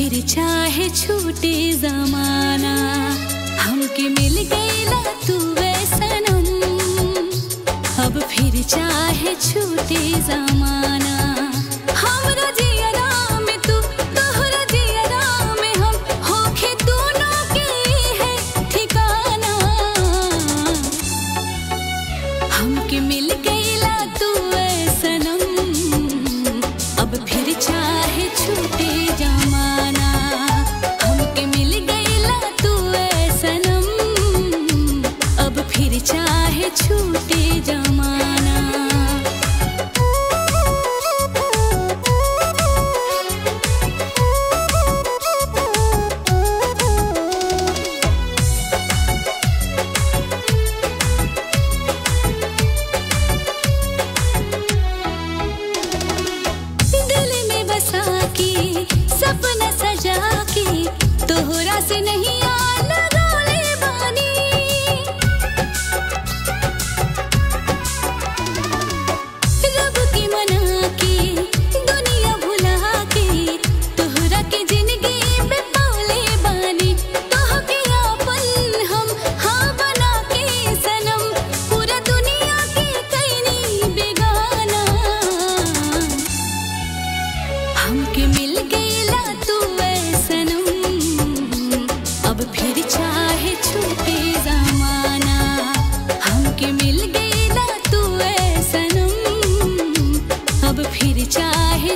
फिर चाहे छूटे जमाना हमके मिल गई तू सनम अब फिर चाहे छूटे जमाना हमरा में तू तोहरा में हम होखे दोनों के है ठिकाना। हमके मिल छू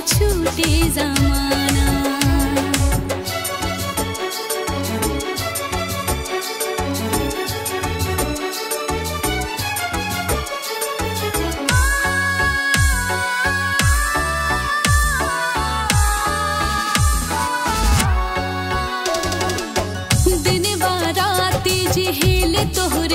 छूटे जमाना। दिन बाराती जी हिले तोहरे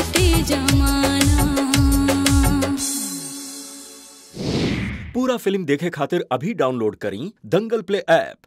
पूरा फ़िल्म देखे खातिर अभी डाउनलोड करी दंगल प्ले ऐप।